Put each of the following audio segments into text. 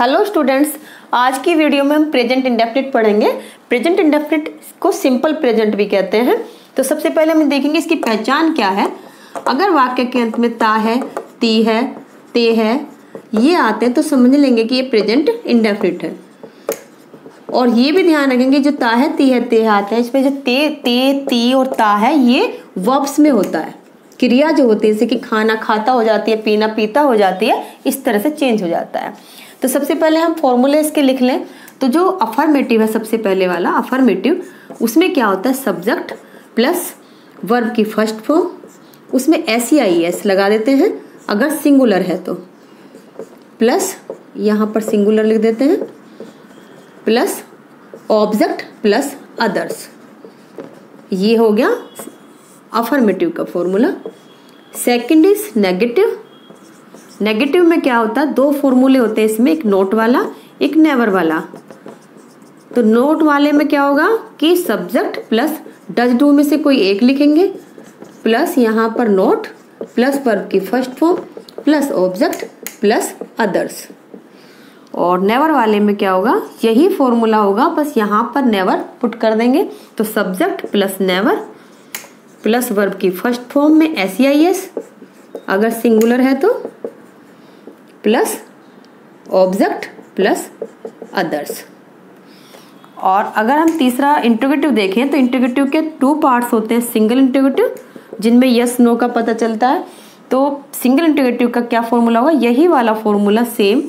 Hello students आज की video में हम प्रेजेंट इंडेफिनिट पढ़ेंगे. प्रेजेंट इंडेफिनिट को सिंपल प्रेजेंट भी कहते हैं. तो सबसे पहले हम देखेंगे इसकी पहचान क्या है. अगर वाक्य के अंत में ता है, ती है, ते है, ये आते हैं तो समझ लेंगे कि ये प्रेजेंट इंडेफिनिट है. और ये भी ध्यान रखेंगे, जो ता है, ती है, ते आते हैं. इसमें जो ते ते, ती और ता है, ये वर्ब्स में होता है. क्रिया जो होती है, जैसे कि खाना खाता हो जाती है, पीना पीता हो जाती है, इस तरह से चेंज हो जाता है। तो सबसे पहले हम फॉर्मूले इसके लिख लें। तो जो अफर्मेटिव है सबसे पहले वाला अफर्मेटिव उसमें क्या होता है? सब्जेक्ट प्लस वर्ब की फ़र्स्ट फॉर्म उसमें एस आई एस लगा देते हैं। अगर सिंगुलर है तो। प्लस यहाँ पर सिंगुलर लिख देते हैं। प्लस ऑब्जेक्ट प्लस अदर्स ये हो गया अफर्मेटिव का formula second is negative negative में क्या होता है? दो फॉर्मूले होते हैं इसमें, एक नोट वाला, एक नेवर वाला. तो नोट वाले में क्या होगा? कि सब्जेक्ट प्लस डज डू में से कोई एक लिखेंगे. प्लस यहाँ पर नोट प्लस वर्ब की first form plus object plus others और नेवर वाले में क्या होगा? यही फॉर्मूला होगा, बस यहाँ पर नेवर पुट कर देंगे. तो subject plus never plus verb की फ़र्स्ट फॉर्म में एस आई एस अगर सिंगुलर है तो प्लस ऑब्जेक्ट प्लस अदर्स। और अगर हम तीसरा इंटीग्रेटिव देखें तो इंटीग्रेटिव के टू पार्ट्स होते हैं सिंगल इंटीग्रेटिव जिनमें यस नो का पता चलता है। तो सिंगल इंटीग्रेटिव का क्या फॉर्मूला होगा? यही वाला फॉर्मूला सेम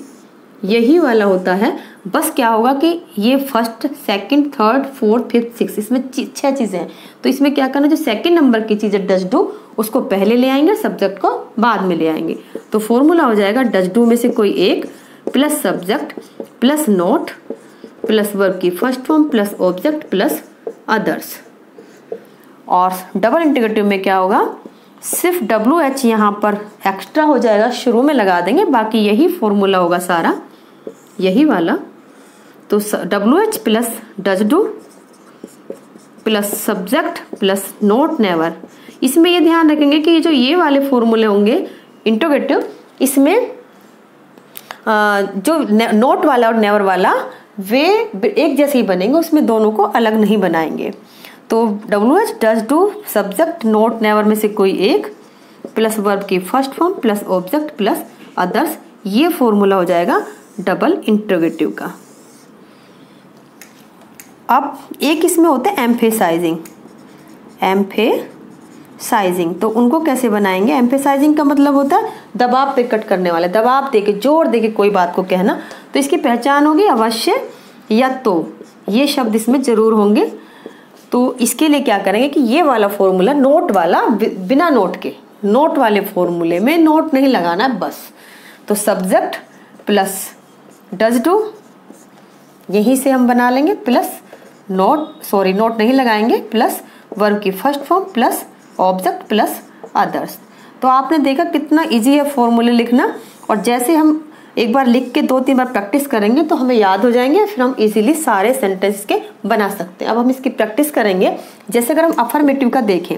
यही वाला होता है। बस क्या होगा कि ये first second third fourth fifth six इसमें छह चीज़ें हैं। तो इसमें क्या करना जो सेकंड नंबर की चीज़ है डज डू उसको पहले ले आएँगे सब्जेक्ट को बाद में ले आएँगे। तो फॉर्मूला हो जाएगा डज डू में से कोई एक plus subject plus not plus verb की first form plus object plus others और डबल इंटीग्रेटिव में क्या होगा? सिर्फ़ डब्ल्यू एच यहाँ पर एक्स्ट्रा हो जाएगा, शुरू में लगा देंगे, बाकी यही फॉर्मूला होगा सारा। यही वाला। तो W H plus does do plus subject plus not never इसमें ये ध्यान रखेंगे कि जो ये वाले फॉर्मूले होंगे इंटोगेटिव इसमें जो नोट वाला और नेवर वाला, वे एक जैसे ही बनेंगे, उसमें दोनों को अलग नहीं बनाएँगे। तो W H does do subject not never में से कोई एक प्लस वर्ब की first form plus object plus others ये फॉर्मूला हो जाएगा। डबल इंट्रोगेटिव का। अब एक इसमें होता है एम्फेसाइजिंग एम्फेसाइजिंग तो उनको कैसे बनाएँगे? एम्फेसाइजिंग का मतलब होता है दबाव पे कट करने वाले, दबाव दे के ज़ोर दे के कोई बात को कहना। तो इसकी पहचान होगी अवश्य या तो। ये शब्द इसमें ज़रूर होंगे। तो इसके लिए क्या करेंगे कि ये वाला फॉर्मूला नोट वाला बिना नोट के नोट वाले फॉर्मूले में नोट नहीं लगाना, बस। तो सब्जेक्ट प्लस डज डू यहीं से हम बना लेंगे प्लस नोट सॉरी नोट नहीं लगाएँगे प्लस वर्ब की first form plus object plus others तो आपने देखा कितना इजी है फॉर्मूले लिखना, और जैसे हम एक बार लिख के दो तीन बार प्रैक्टिस करेंगे तो हमें याद हो जाएँगे, फिर हम इजीली सारे सेंटेंस के बना सकते हैं। अब हम इसकी प्रैक्टिस करेंगे, जैसे अगर हम अफर्मेटिव का देखें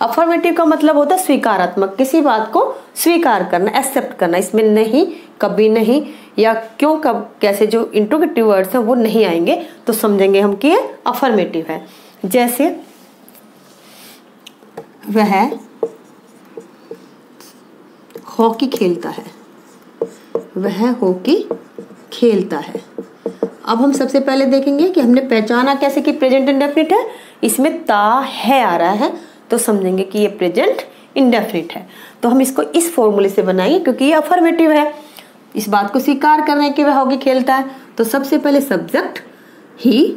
अफर्मेटिव का मतलब होता है स्वीकारात्मक। किसी बात को स्वीकार करना एक्सेप्ट करना। इसमें नहीं, कभी नहीं, या क्यों कब, कैसे जो इंट्रोगेटिव वर्ड्स हैं, वो नहीं आएँगे तो समझेंगे हम कि ये अफर्मेटिव है। जैसे, वह हॉकी खेलता है। वह हॉकी खेलता है। अब हम सबसे पहले देखेंगे कि हमने पहचाना कैसे कि प्रेजेंट इंडेफिनिट है। इसमें ता है आ रहा है। तो समझेंगे कि ये प्रेजेंट इंडेफिनिट है। तो हम इसको इस फॉर्मूले से बनाएँगे क्योंकि ये अफर्मेटिव है। इस बात को स्वीकार कर रहे हैं कि वह हॉकी खेलता है। तो सबसे पहले सब्जेक्ट ही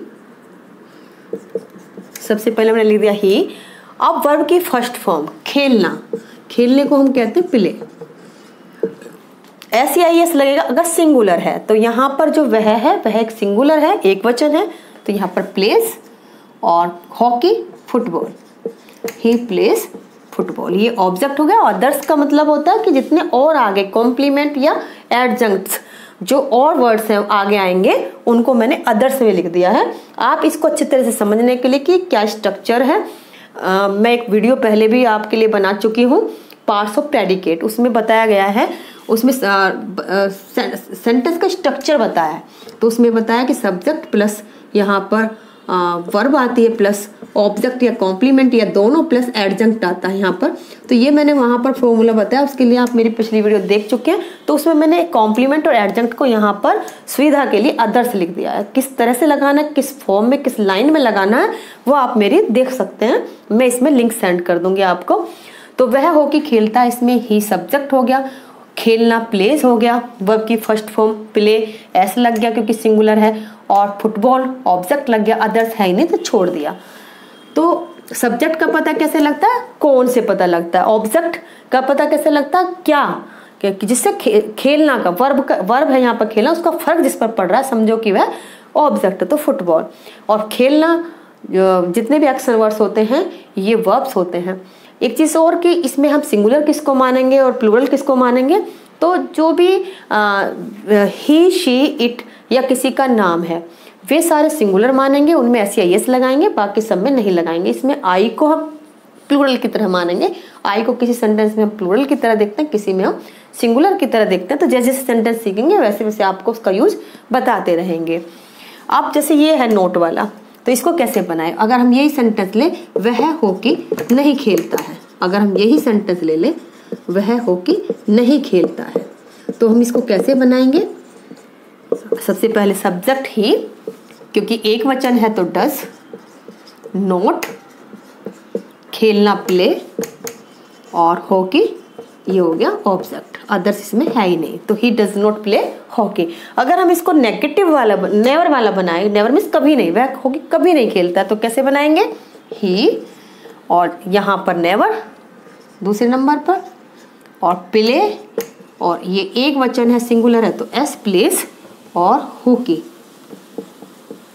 सबसे पहले मैंने लिख दिया ही अब वर्ब की फ़र्स्ट फॉर्म खेलना। खेलने को हम कहते हैं प्ले एस आई एस लगेगा अगर सिंगुलर है तो यहाँ पर जो वह है, वह एक सिंगुलर है, एक वचन है। तो यहाँ पर प्लेस और hockey football he plays football. ये ऑब्जेक्ट हो गया। अदर्स का मतलब होता है कि जितने और आगे कॉम्प्लीमेंट या एडजंक्ट्स जो और वर्ड्स हैं आगे आएँगे उनको मैंने अदर्स में लिख दिया है। आप इसको अच्छी तरह से समझने के लिए कि क्या स्ट्रक्चर है। आ, मैं एक वीडियो पहले भी आपके लिए बना चुकी हूँ पार्ट्स ऑफ़ प्रेडिकेट उसमें बताया गया है उसमें सेंटेंस का स्ट्रक्चर बताया है। तो उसमें बताया कि सब्जेक्ट प्लस यहाँ पर वर्ब आती है प्लस ऑब्जेक्ट या कॉम्प्लीमेंट या दोनों प्लस एडजंक्ट आता है यहाँ पर। तो ये मैंने वहाँ पर फॉर्मूला बताया, उसके लिए आप मेरी पिछली वीडियो देख चुके हैं। तो उसमें मैंने कॉम्प्लीमेंट और एडजंक्ट को यहाँ पर सुविधा के लिए अदर्स लिख दिया है। किस तरह से लगाना है, किस फॉर्म में, किस लाइन में लगाना है, वो आप मेरी देख सकते हैं। मैं इसमें लिंक सेंड कर दूँगी आपको। तो वह हो कि खेलता इसमें ही सब्जेक्ट हो गया। खेलना प्लेस हो गया। वर्ब की फ़र्स्ट फॉर्म प्ले एस लग गया क्योंकि सिंगुलर है और फुटबॉल ऑब्जेक्ट लग गया अदर्स है ही नहीं तो छोड़ दिया। तो सब्जेक्ट का पता कैसे लगता है? कौन से पता लगता है? ऑब्जेक्ट का पता कैसे लगता है? क्या? कि जिससे खे, खेलना का वर्ब का वर्ब है यहाँ पर खेलना उसका फ़र्क जिस पर पड़ रहा है समझो कि वह ऑब्जेक्ट तो फुटबॉल और खेलना जितने भी एक्शन वर्ड्स होते हैं ये वर्ब्स होते हैं। एक चीज़ और कि इसमें हम सिंगुलर किसको मानेंगे और प्लूरल किसको मानेंगे? तो जो भी ही शी इट या किसी का नाम है, वे सारे सिंगुलर मानेंगे, उनमें ऐसी आई एस लगाएँगे, बाकी सब में नहीं लगाएँगे। इसमें आई को हम प्लूरल की तरह मानेंगे। आई को किसी सेंटेंस में हम प्लूरल की तरह देखते हैं, किसी में हम सिंगुलर की तरह देखते हैं तो जैसे जैसे सेंटेंस सीखेंगे, वैसे वैसे आपको उसका यूज़ बताते रहेंगे। आप जैसे ये है नोट वाला तो इसको कैसे बनाए? अगर हम यही सेंटेंस ले, वह हो कि नहीं खेलता है। अगर हम यही सेंटेंस ले ले, वह हो कि नहीं खेलता है। तो हम इसको कैसे बनाएँगे? सबसे पहले सब्जेक्ट ही, क्योंकि एक वचन है तो डज नोट खेलना प्ले और हॉकी ये हो गया ऑब्जेक्ट अदर्स इसमें है ही नहीं। तो he does not play hockey अगर हम इसको नेगेटिव वाला नेवर वाला बनाए नेवर मीन्स कभी नहीं, वह हॉकी कभी नहीं खेलता। तो कैसे बनाएँगे? ही और यहाँ पर नेवर दूसरे नंबर पर, और प्ले और ये एक वचन है सिंगुलर है तो एस प्लेस और हॉकी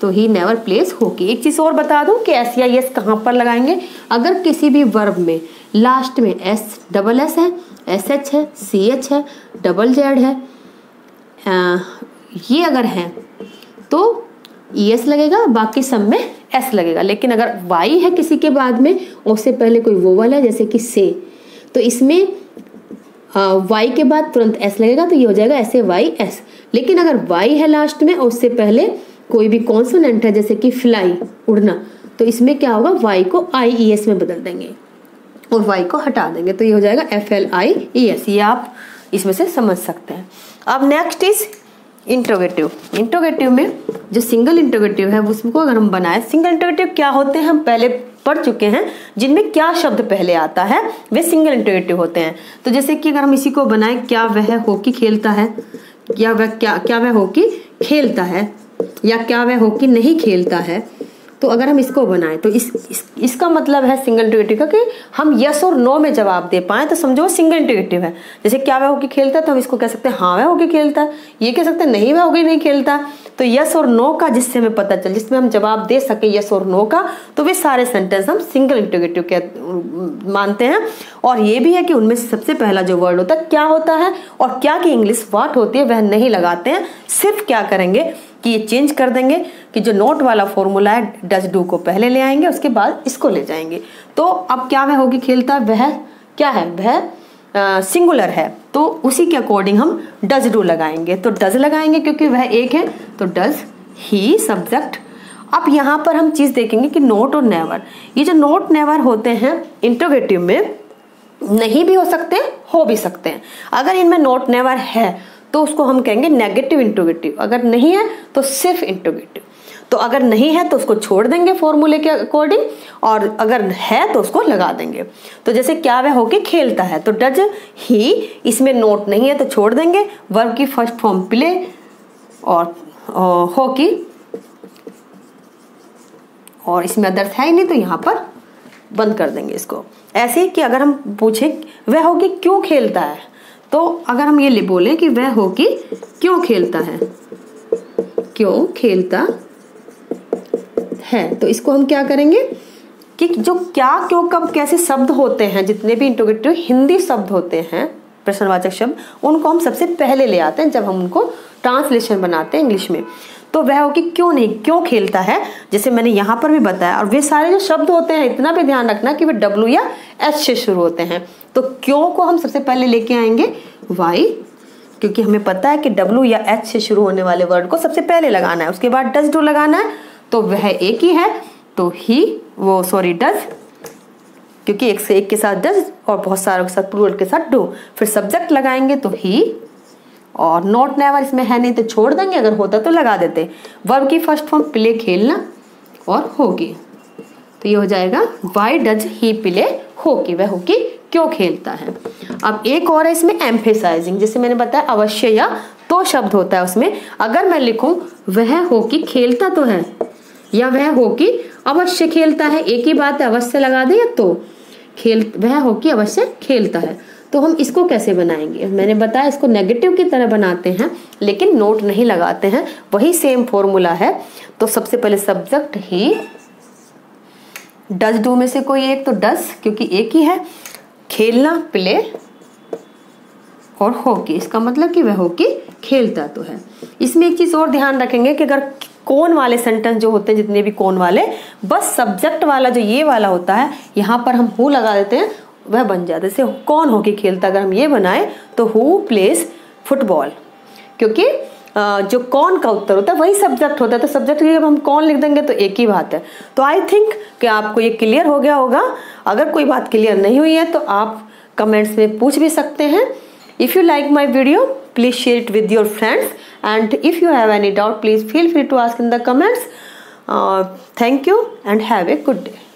तो ही नेवर प्लेस होकी एक चीज़ और बता दूँ कि एस या यस कहाँ पर लगाएँगे? अगर किसी भी वर्ब में लास्ट में एस डबल एस है एस एच है सी एच है डबल जेड है। आ, ये अगर है तो ई एस लगेगा बाकी सब में एस लगेगा। लेकिन अगर वाई है किसी के बाद में उससे पहले कोई वोवल है जैसे कि से तो इसमें वाई के बाद तुरंत एस लगेगा तो ये हो जाएगा ऐसे वाई एस। लेकिन अगर वाई है लास्ट में और उससे पहले कोई भी कॉन्सोनेंट है जैसे कि फ्लाई उड़ना तो इसमें क्या होगा वाई को आई ई एस में बदल देंगे। और वाई को हटा देंगे तो ये हो जाएगा F L I E S ये आप इसमें से समझ सकते हैं। अब नेक्स्ट इज़ इंट्रोगेटिव इंट्रोगेटिव में जो सिंगल इंट्रोगेटिव है, उसको अगर हम बनाए सिंगल इंट्रोगेटिव क्या होते हैं? हम पहले पढ़ चुके हैं, जिनमें क्या शब्द पहले आता है, वे सिंगल इंट्रोगेटिव होते हैं। तो जैसे कि अगर हम इसी को बनाए, क्या वह हॉकी खेलता है? क्या वह, क्या क्या वह हॉकी खेलता है? या क्या वह हॉकी नहीं खेलता है? तो अगर हम इसको बनाएँ तो इस, इस इसका मतलब है सिंगल इंटीग्रेटिव का कि हम यस और नो में जवाब दे पाए तो समझो सिंगल इंटीग्रेटिव है। जैसे क्या वह होके खेलता है तो हम इसको कह सकते हैं हाँ वह हॉकी खेलता है। ये कह सकते हैं नहीं वह हॉकी नहीं खेलता। तो यस और नो का जिससे हमें पता चल जिसमें हम जवाब दे सके यस और नो का तो वे सारे सेंटेंस हम सिंगल इंटीग्रेटिव के मानते हैं। और ये भी है कि उनमें सबसे पहला जो वर्ड होता है क्या होता है? और क्या की इंग्लिश वाट होती है वह नहीं लगाते हैं। सिर्फ़ क्या करेंगे? कि ये चेंज कर देंगे कि जो नोट वाला फॉर्मूला है डज डू को पहले ले आएँगे, उसके बाद इसको ले जाएँगे। तो अब क्या वह होगी खेलता वह क्या है? वह सिंगुलर है। तो उसी के अकॉर्डिंग हम डज डू लगाएँगे। तो डज लगाएँगे क्योंकि वह एक है तो डज ही सब्जेक्ट अब यहाँ पर हम चीज़ देखेंगे कि नोट और नेवर ये जो नोट नेवर होते हैं इंट्रोगेटिव में नहीं भी हो सकते, हो भी सकते हैं। अगर इनमें नोट नेवर है तो उसको हम कहेंगे नेगेटिव इंट्रोगेटिव अगर नहीं है तो सिर्फ़ इंट्रोगेटिव तो अगर नहीं है तो उसको छोड़ देंगे फॉर्मूले के अकॉर्डिंग और अगर है तो उसको लगा देंगे। तो जैसे क्या वह होके खेलता है। तो डज ही इसमें नोट नहीं है तो छोड़ देंगे। वर्ब की फ़र्स्ट फॉर्म प्ले और हॉकी और इसमें अदर्थ है ही नहीं तो यहाँ पर बंद कर देंगे इसको। ऐसे कि अगर हम पूछें, वह होगी क्यों खेलता है? तो अगर हम ये बोले कि वह हॉकी क्यों खेलता है? क्यों खेलता है? तो इसको हम क्या करेंगे? कि जो क्या, क्यों, कब, कैसे शब्द होते हैं, जितने भी इंटोगेटिव हिंदी शब्द होते हैं, प्रश्नवाचक शब्द, उनको हम सबसे पहले ले आते हैं जब हम उनको ट्रांसलेशन बनाते हैं इंग्लिश में। तो वह हो कि क्यों नहीं, क्यों खेलता है? जैसे मैंने यहाँ पर भी बताया, और वे सारे जो शब्द होते हैं, इतना भी ध्यान रखना कि वे डब्ल्यू या एच से शुरू होते हैं। तो क्यों को हम सबसे पहले लेके आएँगे? वाई क्योंकि हमें पता है कि डब्ल्यू या एच से शुरू होने वाले वर्ड को सबसे पहले लगाना है। उसके बाद डज डू लगाना है तो वह एक ही है। तो ही वो सॉरी डज क्योंकि एक से एक के साथ डज और बहुत सारों के साथ प्लूरल के साथ डू फिर सब्जेक्ट लगाएँगे तो ही और नॉट नेवर इसमें है नहीं तो छोड़ देंगे, अगर होता तो लगा देते। वर्ब की फ़र्स्ट फॉर्म प्ले खेलना और होगी। तो ये हो जाएगा why does he play hockey वह होकी क्यों खेलता है? अब एक और है इसमें एम्फेसाइजिंग जैसे मैंने बताया अवश्य या तो शब्द होता है उसमें। अगर मैं लिखूं, वह होकी खेलता तो है, या वह होकी अवश्य खेलता है? एक ही बात है, अवश्य लगा दे या तो? खेल, वह हॉकी अवश्य खेलता है। तो हम इसको कैसे बनाएँगे? मैंने बताया इसको नेगेटिव की तरह बनाते हैं, लेकिन नोट नहीं लगाते हैं। वही सेम फॉर्मूला है। तो सबसे पहले सब्जेक्ट ही डज डू में से कोई एक तो डज क्योंकि एक ही है। खेलना प्ले और हॉकी इसका मतलब कि वह हॉकी खेलता तो है। इसमें एक चीज़ और ध्यान रखेंगे कि अगर कौन वाले सेंटेंस जो होते हैं, जितने भी कौन वाले, बस सब्जेक्ट वाला जो ये वाला होता है, यहाँ पर हम हु लगा देते हैं वह बन जाता है। जैसे कौन हॉकी खेलता अगर हम ये बनाए तो हु प्लेस फुटबॉल क्योंकि जो कौन का उत्तर होता है, वही सब्जेक्ट होता है। तो सब्जेक्ट जब हम कौन लिख देंगे तो एक ही बात है। तो आई थिंक कि आपको ये क्लियर हो गया होगा। अगर कोई बात क्लियर नहीं हुई है तो आप कमेंट्स में पूछ भी सकते हैं। If you like my video please share it with your friends and if you have any doubt please feel free to ask in the comments thank you and have a good day